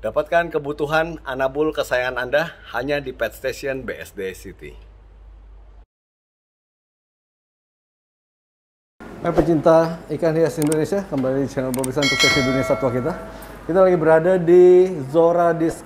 Dapatkan kebutuhan anabul kesayangan Anda hanya di Pet Station BSD City. Hai pecinta ikan hias Indonesia, kembali di channel Bobisan untuk sesi dunia satwa kita. Kita lagi berada di Zora Dis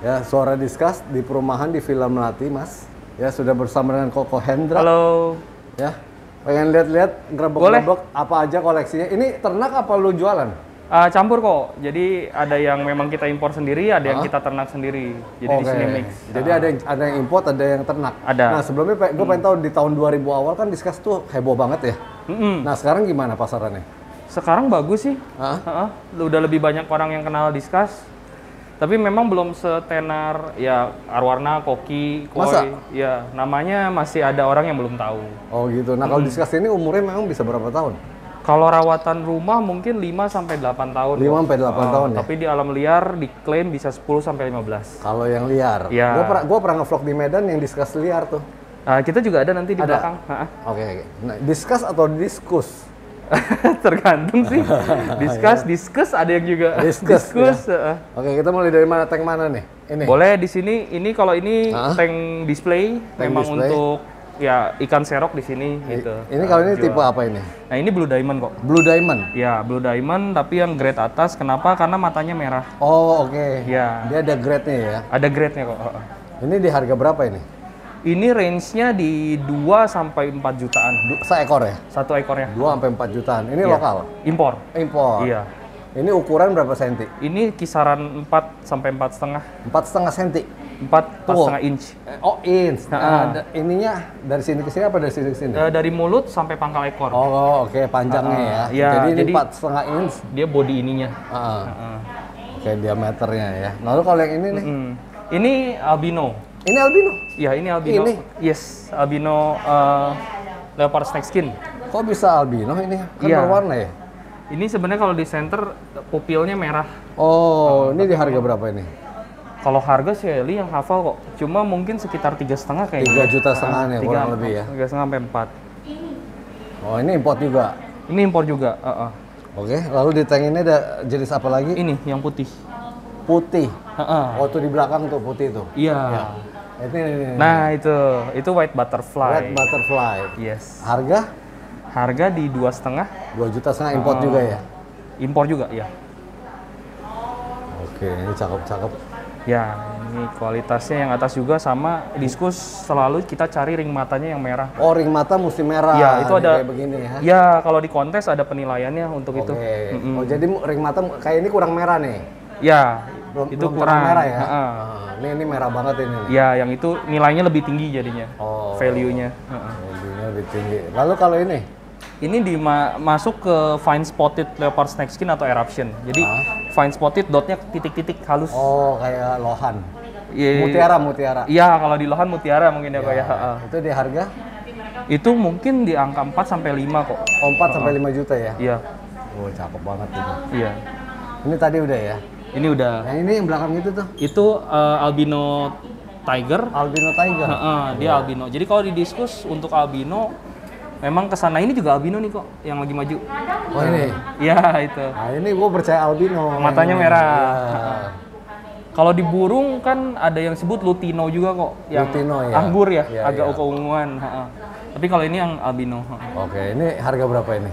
ya Zora Discuss di perumahan di Villa Melati, Mas. Ya sudah bersama dengan Koko Hendra. Halo. Ya, pengen lihat-lihat gerabak-gerabak apa aja koleksinya. Ini ternak apa lu jualan? Uh, campur kok. Jadi ada yang memang kita impor sendiri, ada yang Hah? kita ternak sendiri. Jadi di Oke. sini mix. Jadi ada yang ada yang import, ada yang ternak. Ada. Nah sebelumnya gue pengen tahu di tahun 2000 awal kan diskus tuh heboh banget ya. Mm-mm. Nah sekarang gimana pasarannya? Sekarang bagus sih. Hah? Heeh. Udah lebih banyak orang yang kenal diskus. Tapi memang belum setenar ya Arwarna, Koki, Koi. Masa? Ya, namanya masih ada orang yang belum tahu. Oh gitu. Nah kalau diskus ini umurnya memang bisa berapa tahun? Kalau rawatan rumah mungkin 5 sampai 8 tahun. 5 kok. sampai 8 Heeh, tahun ya? Tapi di alam liar diklaim bisa 10 sampai 15. Kalau yang liar. Iya. Gue pernah gua pernah ngevlog di Medan yang diskus liar tuh. Ah, kita juga ada nanti di Ada? belakang. Heeh. Oke. oke. Nah diskus atau diskus? Tergantung sih. Diskus, diskus ada yang juga. Diskus, Diskus, heeh. Oke kita mulai dari mana? Tank mana nih? Ini. Boleh di sini. Ini kalau ini Hah? tank display, Tank memang display. untuk ya ikan serok di sini gitu. Ini kalau ini Jual. tipe apa ini? Nah ini blue diamond kok. Blue Diamond. Ya blue diamond tapi yang grade atas. Kenapa? Karena matanya merah. Oh oke. Iya. Dia ada grade-nya ya. Ada grade-nya kok. Ini di harga berapa ini? Ini range-nya di 2 sampai 4 jutaan. Du- Seekor ya? Satu ekornya. 2 sampai 4 jutaan. Ini Iya. lokal. Impor. Impor. Iya. Ini ukuran berapa senti? Ini kisaran 4 sampai 4 setengah. Empat setengah senti. 4 Tuh. setengah inch. Eh, Oh inch. Nah, Ha-ha. da- ininya dari sini ke sini apa dari sini ke sini? Eh, dari mulut sampai pangkal ekor. Oh oke panjangnya Ha-ha. ya. Iya, jadi ini empat setengah inch. Dia body ininya. Ah, Heeh. Oke diameternya ya. Lalu kalau yang ini nih, Hmm. Ini albino. ini albino. Ya, ini albino. Ini? Yes, albino eh, leopard snake skin. Kok bisa albino ini? Kan Iya. berwarna ya. Ini sebenarnya kalau di center pupilnya merah. Oh, ini di harga berapa ini? Kalau harga sih Eli yang hafal kok. Cuma mungkin sekitar tiga setengah kayaknya. Tiga juta setengah nih, kurang lebih ya. Tiga setengah sampai empat. Oh ini import juga. Ini impor juga. heeh. Oke, lalu di tank ini ada jenis apa lagi? Ini yang putih. Putih. Heeh. Oh tuh di belakang tuh putih tuh. Iya. Ini, ini, ini. Nah itu, itu white butterfly. Red butterfly. Yes. Harga Harga di dua setengah. 2 juta setengah import Oh. juga ya. Impor juga ya. Oke, ini cakep-cakep. Ya, ini kualitasnya yang atas juga sama diskus selalu kita cari ring matanya yang merah. Oh, ring mata mesti merah. Ya, itu ada kayak begini ya. Ya, kalau di kontes ada penilaiannya untuk Oke. itu. Mm-mm. Oh, jadi ring mata kayak ini kurang merah nih. Ya, Belum, itu belum kurang merah ya. Ah, ini ini merah banget ini. Ya, yang itu nilainya lebih tinggi jadinya. Oh. Value-nya. Heeh. Value-nya lebih tinggi. Lalu kalau ini? Ini masuk ke fine spotted leopard snake skin atau eruption. Jadi fine spotted dotnya titik-titik halus. Oh, kayak lohan. Iya, Mutiara, mutiara. Iya, kalau di Lohan mutiara mungkin ya, ya. Heeh. Itu di harga Itu mungkin di angka 4 sampai 5 kok. oh, 4 sampai 5 juta ya. Iya. Oh, cakep banget ini. Iya. Ini tadi udah ya. Ini udah Yang ini yang belakang itu tuh itu eh, albino tiger. albino tiger. Heeh, dia albino. Jadi kalau di diskus untuk albino memang ke sana ini juga albino nih kok yang lagi maju. Oh, ini. Iya itu. Nah, ini gue percaya albino. Matanya Ini. merah. Iya. Kalau di burung kan ada yang sebut lutino juga kok, yang Lutino, ya. anggur ya, Iya, agak iya. keunguan. heeh. Tapi kalau ini yang albino. heeh. Oke, ini harga berapa ini?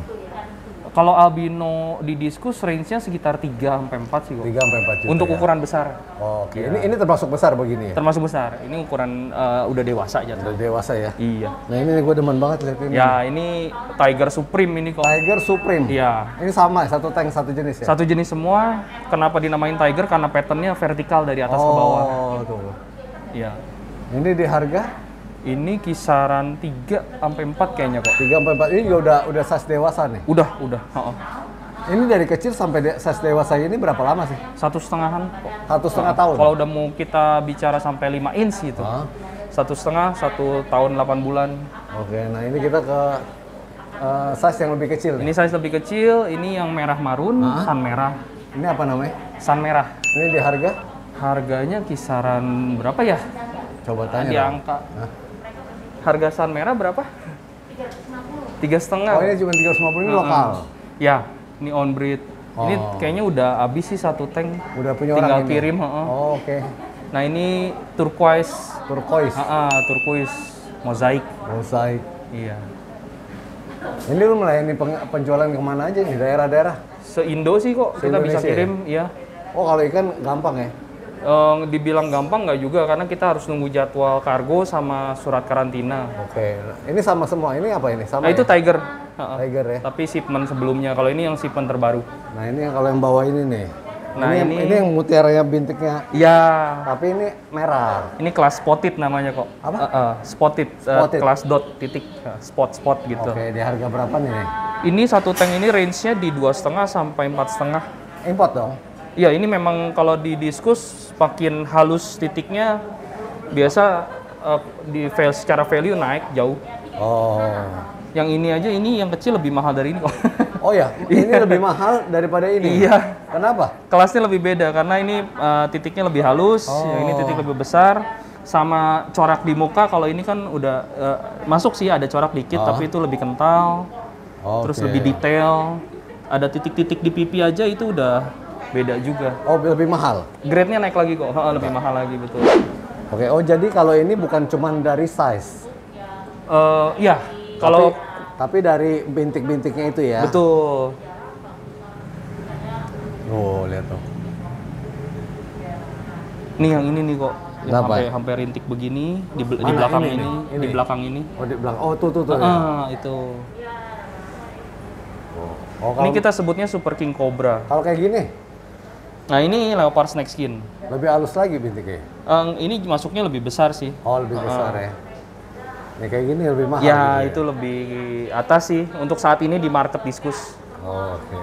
Kalau albino di diskus range-nya sekitar 3 sampai 4 sih kok. 3 sampai 4 juta. Untuk ya? ukuran besar. Oh, Oke, ini ini termasuk besar begini ya. Termasuk besar. Ini ukuran eh, udah dewasa aja. Udah dewasa ya. Iya. Nah, ini gue demen banget lihat ini. Ya, ini Tiger Supreme ini kok. Tiger Supreme. Iya. Ini sama, satu tank satu jenis ya. Satu jenis semua. Kenapa dinamain Tiger? Karena patternnya vertikal dari atas ke bawah. Oh, tuh. Iya. Ini di harga Ini kisaran 3 sampai 4 kayaknya kok. 3 sampai 4. Ini juga udah udah size dewasa nih. Udah, udah. heeh. Ini dari kecil sampai de- size dewasa ini berapa lama sih? Satu setengahan kok. Satu setengah tahun. Kalau udah mau kita bicara sampai 5 inch gitu. Satu setengah, satu tahun 8 bulan. Oke, nah ini kita ke eh, size yang lebih kecil. Ini size lebih kecil, ini yang merah marun, sun merah. Ini apa namanya? Sun merah. Ini di harga? Harganya kisaran berapa ya? Coba Di tanya. dong. angka. Hah? Harga sun merah berapa? Tiga setengah. Oh ini cuma 350 ini lokal. Ya, ini on breed. Ini Oh. kayaknya udah habis sih satu tank. Udah punya Tinggal orang ini. kirim, heeh. Oh, oke. Nah ini turquoise, Turquoise, ah, ah, turquoise mozaik. mosaik. Iya. Ini lu melayani penjualan ke mana aja nih? Daerah-daerah? Se-Indo sih kok kita bisa ya? kirim, ya. Oh kalau ikan gampang ya? Eh, dibilang gampang nggak juga karena kita harus nunggu jadwal kargo sama surat karantina. Oke. Ini sama semua. Ini apa ini? Sama Nah itu ya? Tiger, Ah, ah. Tiger ya. tapi shipment sebelumnya. Kalau ini yang shipment terbaru. Nah ini yang kalau yang bawah ini nih. Nah, ini, ini- ini yang mutiaranya bintiknya. Ya, Tapi ini merah. ini kelas spotted namanya kok. Apa? Eh, eh, spotted, eh, Spotted. kelas dot titik, eh, spot spot gitu. Oke. Di harga berapa nih? Ini satu tank ini range-nya di dua setengah sampai empat setengah. Import dong. Iya, ini memang kalau didiskus makin halus titiknya biasa eh, di val- secara value naik jauh. Oh. Yang ini aja ini yang kecil lebih mahal dari ini kok. Oh ya, ini lebih mahal daripada ini. Iya. Kenapa? Kelasnya lebih beda karena ini eh, titiknya lebih halus, yang ini titik lebih besar. Sama corak di muka kalau ini kan udah eh, masuk sih ada corak dikit tapi itu lebih kental, terus Oke. lebih detail. Ada titik-titik di pipi aja itu udah beda juga. Oh, lebih mahal. Grade-nya naik lagi kok, Ha, lebih mahal lagi betul. Oke. Oh, jadi kalau ini bukan cuman dari size. Eh, iya, kalau tapi, tapi dari bintik-bintiknya itu ya. betul. Oh, lihat tuh. Nih yang ini nih kok, yang Kenapa? sampai sampai rintik begini di, bel- di Mana? belakang Ini ini, nih, di ini. belakang ini. Oh, di belakang. Oh, tuh tuh tuh. ya. Ah, itu. Oh, Ini kalau kita sebutnya Super King Cobra. kalau kayak gini Nah ini leopard snake skin. lebih halus lagi bintiknya. Eh, ini masuknya lebih besar sih. Oh, lebih besar ya. Ini kayak gini lebih mahal. ya gitu itu lebih atas sih untuk saat ini di market diskus. Oh, Oke.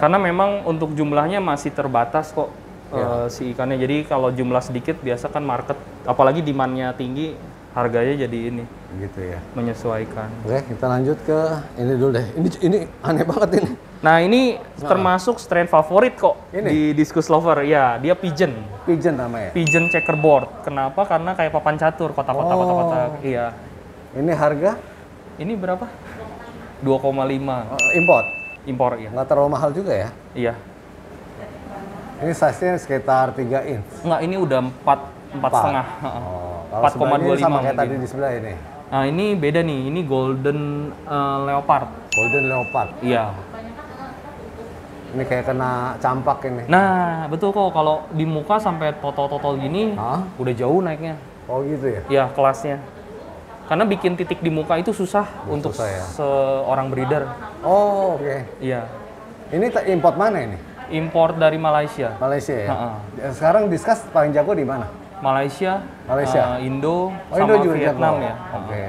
Karena memang untuk jumlahnya masih terbatas kok Ya. eh, si ikannya. Jadi kalau jumlah sedikit biasa kan market, apalagi demandnya tinggi, harganya jadi ini Gitu ya. menyesuaikan. Oke, kita lanjut ke ini dulu deh. Ini ini aneh banget ini. Nah ini termasuk strain favorit kok Ini? di diskus lover. Ya dia pigeon, Pigeon namanya. pigeon checkerboard. Kenapa? Karena kayak papan catur, kotak-kotak, Oh. kotak-kotak. Iya. Ini harga Ini berapa? 2,5 eh, import. impor ya. Nggak terlalu mahal juga ya. Iya. Ini size-nya sekitar 3 inch. Enggak, ini udah 4 empat setengah. Heeh. Oh, kalau sebelah ini 4,25 sama kayak tadi mungkin. di sebelah ini. Nah ini beda nih, ini golden eh, leopard. Golden leopard. Iya. Ini kayak kena campak ini. Nah betul kok kalau di muka sampai totol-totol gini, Hah? udah jauh naiknya. Oh gitu ya. Ya kelasnya. Karena bikin titik di muka itu susah untuk susah ya. seorang breeder. Oh, oke. Iya. Ini import mana ini? Import dari Malaysia. Malaysia ya. Ha-ha. Sekarang diskus paling jago di mana? Malaysia, Malaysia. eh, Indo, Oh, sama Indo juga Vietnam jago. ya. Oke.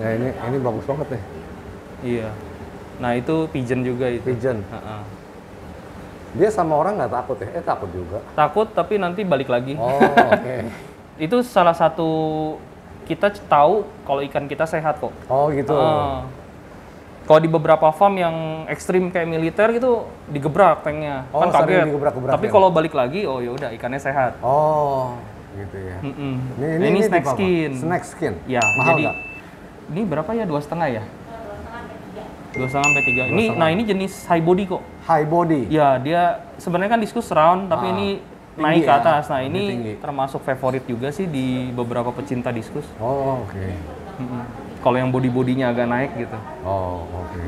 Ya ini ini bagus banget nih. Iya. Nah itu pigeon juga itu. Pigeon. Ha-ha. Dia sama orang nggak takut ya? Eh takut juga. Takut tapi nanti balik lagi. Oh, oke. Itu salah satu kita tahu kalau ikan kita sehat kok. Oh gitu. Ah. kalau di beberapa farm yang ekstrim kayak militer gitu digebrak tanknya Oh, kan sering kaget. digebrak-gebrakin. Tapi kalau balik lagi, oh ya udah ikannya sehat. Oh, gitu ya. Mm-mm. Ini, Nah, ini, snack tipe apa? skin. Snack skin. Ya, Mahal jadi ini berapa ya dua setengah ya? Dua setengah sampai tiga. Ini, nah ini jenis high body kok. High body. Ya dia sebenarnya kan diskus round, tapi Ah, ini naik ke ya, atas. Nah ini tinggi. termasuk favorit juga sih di beberapa pecinta diskus. Oh, oke. Mm-mm. Kalau yang body bodinya agak naik gitu. Oh, oke.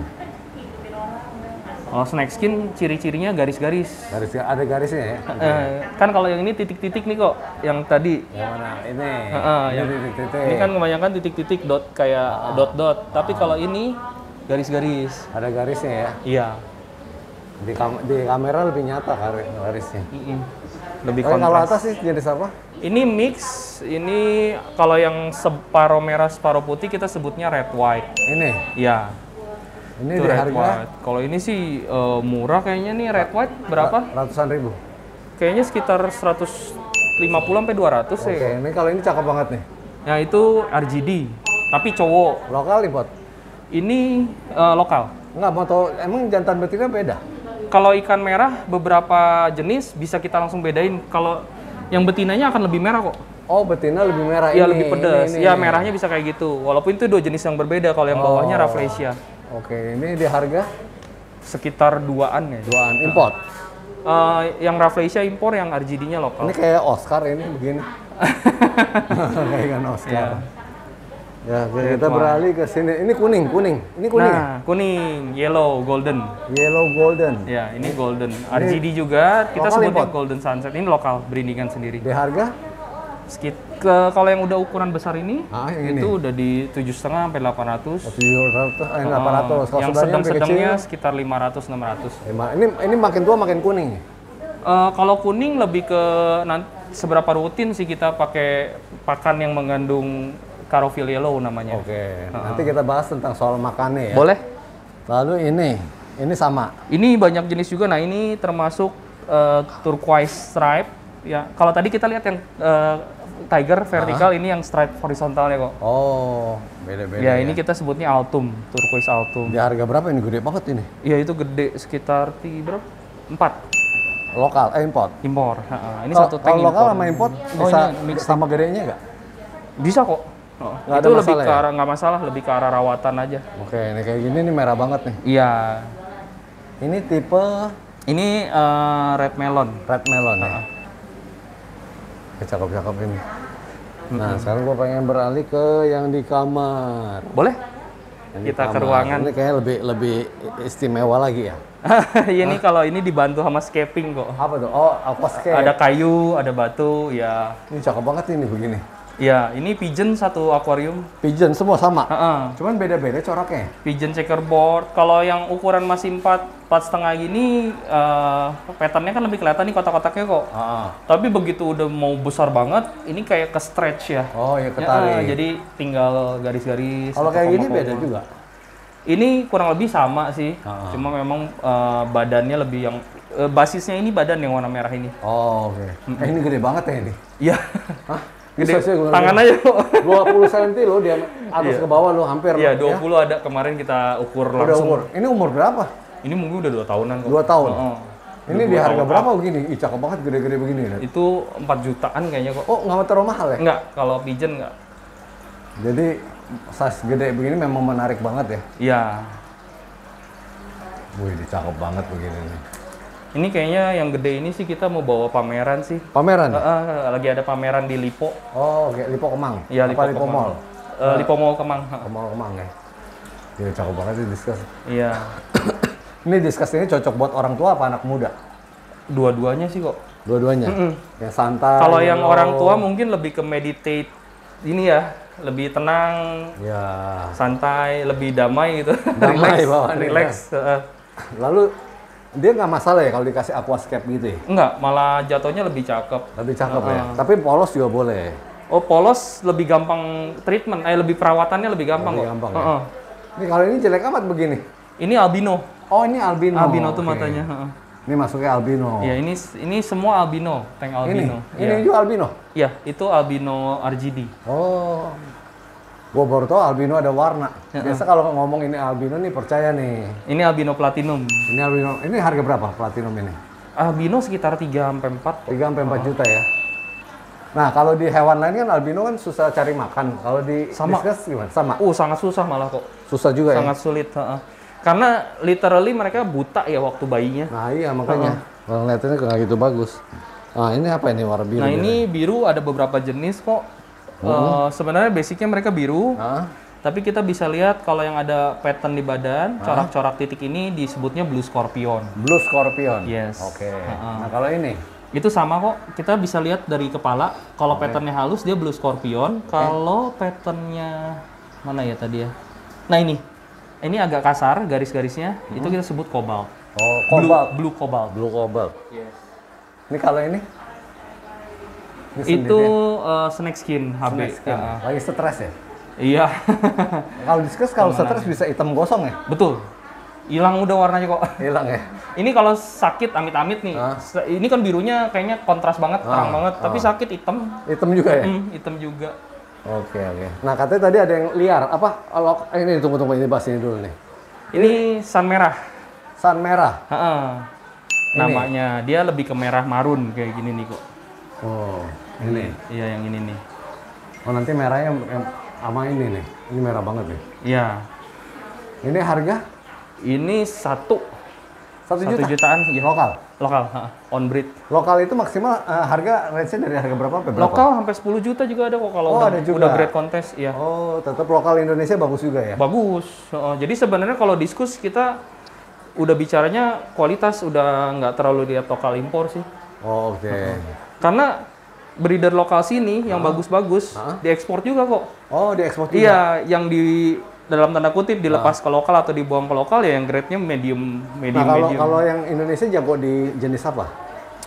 Kalau snack skin ciri-cirinya garis-garis. Garis ada garisnya ya? Eh, kan kalau yang ini titik-titik nih kok, yang tadi. Yang mana? Ini. Heeh, ini yang- titik-titik. Ini kan kebanyakan titik-titik dot kayak dot-dot. Tapi kalau ini garis-garis. Ada garisnya ya. Iya. Di, kam- di kamera lebih nyata garis- garisnya. Mm-mm. Lebih Oh, kalau kontras. atas sih jenis apa? Ini mix. Ini kalau yang separuh merah separuh putih kita sebutnya red white. Ini. Ya. Ini Itu di red harga white. Kalau ini sih eh, murah kayaknya nih red white berapa? ratusan ribu. Kayaknya sekitar 150 sampai 200 Oke, ya. ini kalau ini cakep banget nih. Ya itu RGD. tapi cowok. Lokal import. Ini eh, lokal. Enggak mau tahu emang jantan betina beda. Kalau ikan merah beberapa jenis bisa kita langsung bedain. Kalau yang betinanya akan lebih merah kok. Oh, betina lebih merah Iya ini. lebih ini, pedas. ini. Ya merahnya bisa kayak gitu. Walaupun itu dua jenis yang berbeda. Kalau yang bawahnya Oh. Rafflesia. Oke, ini di harga Sekitar duaan ya. duaan import. Eh, yang Rafflesia impor, yang RGD-nya lokal. Ini kayak Oscar ini begini. kayak ikan Oscar. Iya. Ya, kita beralih ke sini. Ini kuning, kuning. Ini kuning. ya? Nah, kuning, yellow, golden. Yellow golden. Ya, ini golden. RGD juga kita lokal sebutnya import? golden sunset. Ini lokal, berindingan sendiri. Di harga? Sekit ke kalau yang udah ukuran besar ini, Ah, yang ini. itu udah di 7,5 sampai 800. 700, eh, 800. Kalau yang sedang-sedangnya sekitar 500 600. lima. Ini ini makin tua makin kuning. Eh, kalau kuning lebih ke nan- seberapa rutin sih kita pakai pakan yang mengandung carophil yellow namanya. Oke. Nanti kita bahas tentang soal makannya ya. Boleh? Lalu ini, ini sama. Ini banyak jenis juga. Nah, ini termasuk eh, turquoise stripe. Ya, kalau tadi kita lihat yang eh, tiger vertikal, ini yang stripe horizontalnya kok. Oh, beda-beda. Ya, ini kita sebutnya altum, turquoise altum. Di harga berapa ini? Gede banget ini. Iya, itu gede sekitar ti berapa? 4 Lokal, eh import. impor. Ini Kalau- satu tank Kalau lokal sama import Oh, bisa ini mix. sama gedenya nggak? Bisa kok. Oh, ada itu lebih ke ya? arah nggak masalah, lebih ke arah rawatan aja. Oke, ini kayak gini nih merah banget nih. Iya. Ini tipe Ini eh, red melon. red melon ya. Eh, Cakep-cakep ini. Nah, sekarang gua pengen beralih ke yang di kamar. Boleh? Yang Kita ke ruangan. Ini kayaknya lebih lebih istimewa lagi ya. Ini kalau ini dibantu sama scaping kok. Apa tuh? Oh, aquascape. Ada kayu, ada batu, ya. Ini cakep banget ini begini. Ya, ini pigeon satu akuarium. Pigeon semua sama. Heeh. Cuman beda-beda coraknya. Pigeon checkerboard. Kalau yang ukuran masih 4 empat setengah gini, eh patternnya kan lebih kelihatan nih kotak-kotaknya kok. Ah. Tapi begitu udah mau besar banget, ini kayak ke stretch ya. Oh, ya Ya, ketarik. jadi tinggal garis-garis. Kalau kayak gini beda juga. Ini kurang lebih sama sih. Ah. Cuma memang eh, badannya lebih yang eh, basisnya ini badan yang warna merah ini. Oh, oke. Eh, ini gede banget ya ini. Iya. Hah? Gede. Bisa sih Tangan aja kok. 20 cm loh dia atas ke bawah loh hampir. Iya, ya. 20 ada kemarin kita ukur Udah langsung. umur. Ini umur berapa? Ini mungkin udah 2 tahunan kok. Dua tahun. Heeh. Ini di harga berapa begini? Ih, cakep banget gede-gede begini. Itu 4 jutaan kayaknya kok. Oh, nggak terlalu mahal ya? Enggak, kalau pigeon enggak. Jadi size gede begini memang menarik banget ya. Iya. Wih, cakep banget begini nih. Ini kayaknya yang gede ini sih kita mau bawa pameran sih. Pameran? Heeh, lagi ada pameran di Lipo. Oh, oke. Lipo Kemang? Iya, Lipo Lipo Kemang. Mall? Eh, Lipo Mall Kemang. heeh. Kemang Kemang ya. Iya, cakep banget sih diskus. Iya. Ini diskus ini cocok buat orang tua apa anak muda? Dua-duanya sih kok. Dua-duanya? Yang santai. Kalau yang mellow. orang tua mungkin lebih ke meditate ini ya, lebih tenang, Ya. santai, lebih damai gitu. Damai Relax, bawaannya, relax. Lalu dia nggak masalah ya kalau dikasih aquascape gitu ya? Enggak, malah jatuhnya lebih cakep. Lebih cakep ya. Tapi polos juga boleh. Oh, polos lebih gampang treatment, eh lebih perawatannya lebih gampang Lebih kok. gampang ya? Heeh. Ini kalau ini jelek amat begini. Ini albino. Oh ini albino. albino tuh matanya. heeh. Ini masuknya albino. Ya, ini ini semua albino, tank ini, albino. ini Iya. juga albino. Ya, itu albino RGD. Oh, gua baru tahu albino ada warna. Biasa kalau ngomong ini albino nih percaya nih. Ini albino platinum. Ini albino. Ini harga berapa platinum ini? Albino sekitar 3 sampai 4. 3 sampai 4 juta ya. Nah, kalau di hewan lain kan albino kan susah cari makan. Kalau di Sama. diskus gimana? Sama. Uh, sangat susah malah kok. Susah juga ya. Sangat sulit, heeh. Karena literally mereka buta ya waktu bayinya. Nah, iya makanya. Kalau ngeliatinnya nggak gitu bagus. Nah, ini apa ini warna biru? Nah, ini biru ada beberapa jenis kok. Eh, sebenarnya basicnya mereka biru, Hah? tapi kita bisa lihat kalau yang ada pattern di badan, corak-corak titik ini disebutnya blue scorpion. Blue Scorpion. Yes. Oke. Nah, kalau ini Itu sama kok. Kita bisa lihat dari kepala. Kalau patternnya halus dia blue scorpion. Kalau patternnya mana ya tadi ya? Nah ini, ini agak kasar garis-garisnya. Itu kita sebut cobalt. oh, Blue, cobalt. blue cobalt. Blue cobalt. Yes. Ini kalau ini? Itu eh, snake skin HB. ya? Skin. Ah, Lagi stres ya? iya. Kalau diskus kalau stres bisa hitam gosong ya? Betul. Hilang udah warnanya kok. Hilang ya? Ini kalau sakit amit-amit nih. Ah. Ini kan birunya kayaknya kontras banget, terang banget, tapi sakit hitam. Hitam juga ya? Hmm, hitam juga. Oke oke. Nah katanya tadi ada yang liar. Apa? Lok, eh, ini tunggu tunggu ini bahas ini dulu nih. Ini sun merah. Sun merah. Heeh. Namanya dia lebih ke merah marun kayak gini nih kok. Oh ini. Iya yang ini nih. Oh nanti merahnya yang, yang sama ini nih. Ini merah banget nih. Iya. Ini harga Ini satu satu satu juta. jutaan ya. Lokal. Lokal, heeh. on breed. Lokal itu maksimal eh, harga range-nya dari harga berapa sampai berapa? Lokal sampai 10 juta juga ada kok kalau Oh, udah, ada juga. udah grade kontes, iya. Oh, tetap lokal Indonesia bagus juga ya. Bagus. Heeh, jadi sebenarnya kalau diskus kita udah bicaranya kualitas udah nggak terlalu lihat lokal impor sih. Oh, Oke. Karena breeder lokal sini yang bagus-bagus Hah? diekspor juga kok. Oh, diekspor juga. Iya, yang di dalam tanda kutip dilepas ke lokal atau dibuang ke lokal ya yang grade-nya medium Nah, medium kalau medium. kalau yang Indonesia jago di jenis apa?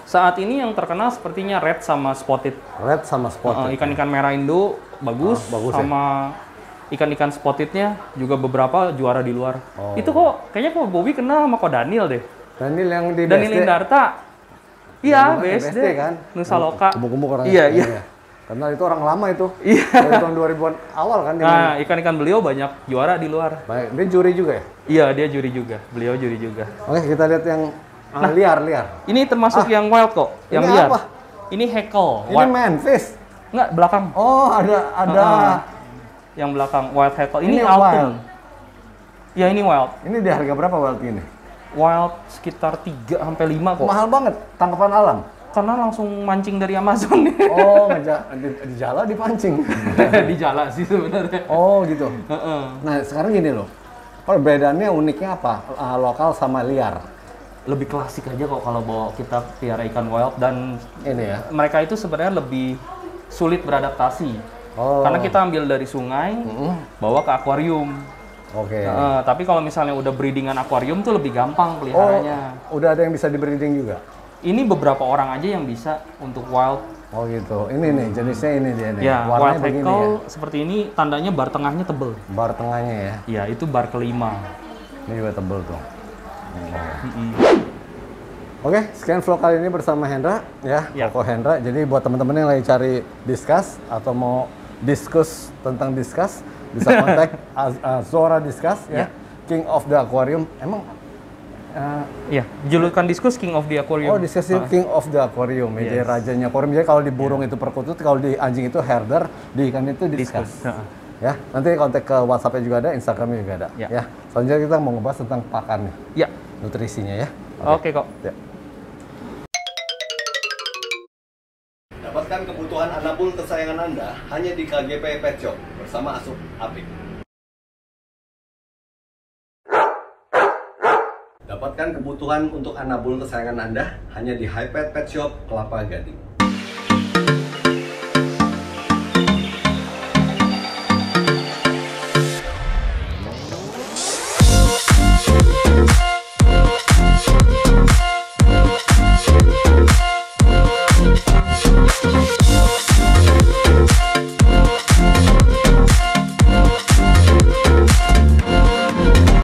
Saat ini yang terkenal sepertinya red sama spotted. Red sama spot. Uh, ikan-ikan merah Indo bagus, Ah, bagus ya? sama ikan-ikan spottednya juga beberapa juara di luar. Oh. Itu kok kayaknya kok Bobby kenal sama kok Daniel deh. Daniel yang di Daniel BSD. Indarta. Iya, di BSD, kan? Nusa Loka. Kumpul-kumpul orang. Iya, iya. Karena itu orang lama itu. Iya. Dari tahun 2000-an awal kan. Nah, ikan-ikan beliau banyak juara di luar. Baik, dia juri juga ya? Iya, dia juri juga. Beliau juri juga. Oke, kita lihat yang ah, liar, liar. Ini termasuk yang wild kok, yang Ini liar. apa? Ini heckle. Ini Wild- manfish. Enggak, belakang. Oh, ada ada. Ah, yang belakang wild heckle. Ini, Ini wild. Ya, ini wild. Ini di harga berapa wild ini? Wild sekitar 3 sampai 5 kok. Mahal banget, tangkapan alam. Karena langsung mancing dari Amazon. Oh, ngeja, di, di jala dipancing. di jala sih sebenarnya. Oh, gitu. Nah, sekarang gini loh. Perbedaannya uniknya apa? Ah, lokal sama liar. Lebih klasik aja kok kalau bawa kita piara ikan wild dan Ini ya. mereka itu sebenarnya lebih sulit beradaptasi. Oh. Karena kita ambil dari sungai, Mm-mm. bawa ke akuarium. Oke. Heeh, tapi kalau misalnya udah breedingan akuarium tuh lebih gampang Oh, peliharanya. udah ada yang bisa di breeding juga. Ini beberapa orang aja yang bisa untuk wild. Oh gitu. Ini nih jenisnya ini dia nih. Ya, wild Warnanya begini heckle ya. seperti ini tandanya bar tengahnya tebel. Bar tengahnya ya. Ya, itu bar kelima. Ini juga tebel tuh. Oke, sekian vlog kali ini bersama Hendra ya, Ya. Koko Hendra. Jadi buat teman-teman yang lagi cari discuss atau mau diskus tentang discuss, bisa kontak uh, Zora Discuss ya, Ya. King of the Aquarium. Emang uh, Iya, julukan diskus King of the Aquarium. oh discuss King of the Aquarium, ya, jadi Yes. rajanya aquarium. Jadi kalau di burung itu perkutut, kalau di anjing itu herder, di ikan itu discuss. Diskus. Heeh. Ya, nanti kontak ke WhatsApp-nya juga ada, Instagram-nya juga ada. Ya. Ya. Selanjutnya kita mau ngebahas tentang pakannya, Ya, nutrisinya ya. oke kok. Ya. Dapatkan kebutuhan anabul kesayangan Anda hanya di KGP Pet Shop bersama Asup Apik. Dapatkan kebutuhan untuk anabul kesayangan Anda hanya di Hypet Pet Shop Kelapa Gading.